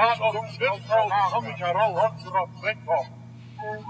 Laat ons dit vrouw Hamika Rollen erop wegkomen.